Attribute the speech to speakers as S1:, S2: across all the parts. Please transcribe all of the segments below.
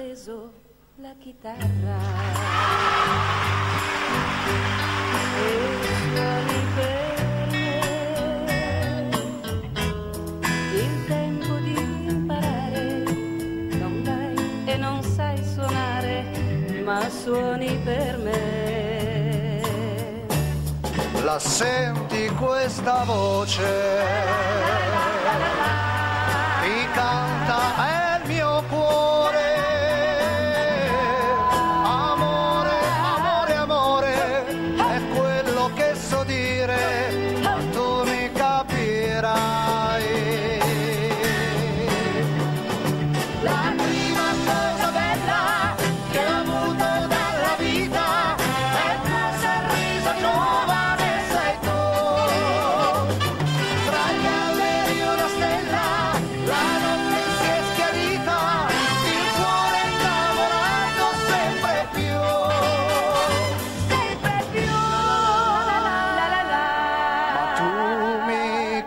S1: preso la chitarra. E suoni per me il tempo di imparare non dai e non sai suonare ma suoni per me.
S2: La senti questa voce?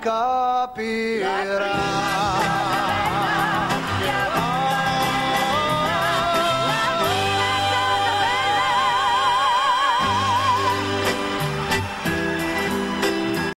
S2: copyright.